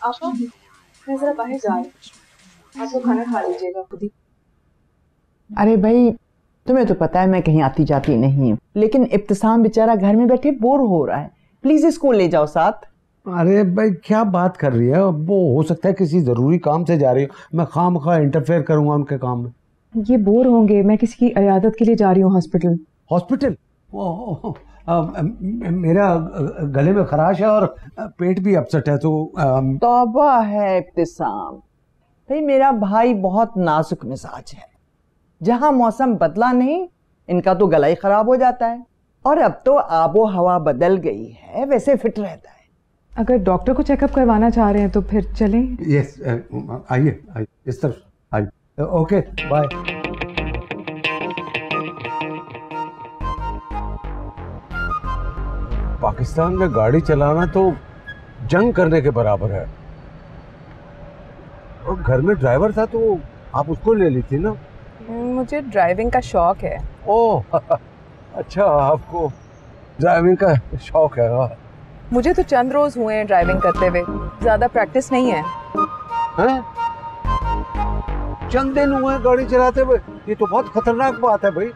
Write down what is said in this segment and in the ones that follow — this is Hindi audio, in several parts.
आपको मैं जरा बाहर जा रही हूँ आप लोग खाना खा लीजिएगा खुद ही। अरे भाई तुम्हें तो पता है मैं कहीं आती जाती नहीं हूँ। लेकिन इब्तिसाम बेचारा घर में बैठे बोर हो रहा है। प्लीज़ इसको ले जाओ साथ। अरे भाई क्या बात कर रही है? वो हो सकता है किसी ज़रूरी काम से जा रही हो। मैं खाम खा इंटरफेयर करूँगा उनके काम में। ये बोर होंगे मैं किसी की इयादत के लिए जा रही हूँ हॉस्पिटल हॉस्पिटल अ, म- मेरा गले में खराश है और पेट भी अपसेट है तो अम, तौबा है इब्तिसाम। भाई मेरा भाई बहुत नाजुक मिजाज है। जहाँ मौसम बदला नहीं इनका तो गला ही खराब हो जाता है। और अब तो आबो हवा बदल गई है वैसे फिट रहता है। अगर डॉक्टर को चेकअप करवाना चाह रहे हैं तो फिर चलें। यस आइए आइए इस तरफ़ आइए। Okay bye. पाकिस्तान में गाड़ी चलाना तो जंग करने के बराबर है। और घर में ड्राइवर था तो आप उसको ले ली थी ना? मुझे ड्राइविंग का शौक है। ओह अच्छा आपको ड्राइविंग का शौक है हाँ। मुझे तो चंद रोज हुए हैं ड्राइविंग करते हुए। ज़्यादा प्रैक्टिस नहीं है। हैं? चंद दिन हुए गाड़ी चलाते हुए। ये तो बहुत खतरनाक बात है भाई।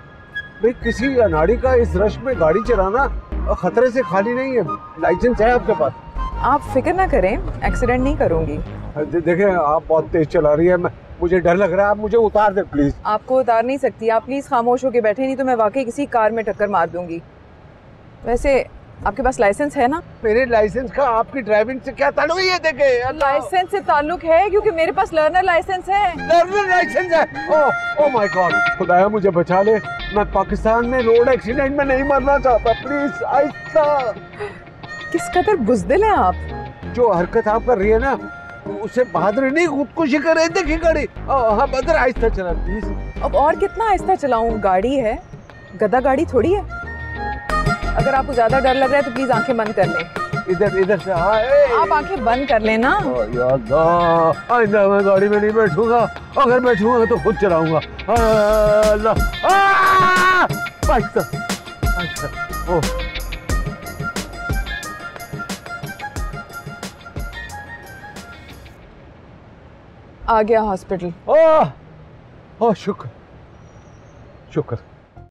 भाई किसी अनाड़ी का इस रश में गाड़ी चलाना खतरे से खाली नहीं है। लाइसेंस है आपके पास? आप फ़िक्र ना करें एक्सीडेंट नहीं करूँगी। दे, देखें आप बहुत तेज चला रही है। मैं मुझे डर लग रहा है आप मुझे उतार दे प्लीज़ आपको उतार नहीं सकती। आप प्लीज़ खामोश होकर बैठे नहीं तो मैं वाकई किसी कार में टक्कर मार दूँगी। वैसे आपके पास लाइसेंस है ना? मेरे लाइसेंस का आपकी ड्राइविंग से क्या ताल्लुक है ये देखे? लाइसेंस से ताल्लुक है क्योंकि मेरे पास लर्नर लाइसेंस है। लर्नर लाइसेंस है? ओह ओह माय गॉड खुदाया मुझे बचा ले। मैं पाकिस्तान में रोड एक्सीडेंट में नहीं मरना चाहता। प्लीज़ आहिस्ता। किस कदर बुजदिल हैं आप? जो हरकत आप कर रही है ना उसे बहादुरी नहीं खुदकुशी कर रहे देखिए गाड़ी। हाँ बदर आहिस्ता चला। प्लीज़ अब और कितना आहिस्ता चलाऊं? गाड़ी है? गदा गाड़ी थोड़ी है? अगर आपको ज़्यादा डर लग रहा है तो प्लीज़ आँखें बंद कर लें। इधर इधर से हाँ आप आँखें बंद कर लें ना। ओ या अल्लाह आइंदा मैं गाड़ी में नहीं बैठूँगा। अगर बैठूँगा तो खुद चलाऊँगा। आ! आहिस्ता ओह आ गया हॉस्पिटल। ओह ओह शुक्र। शुक्र।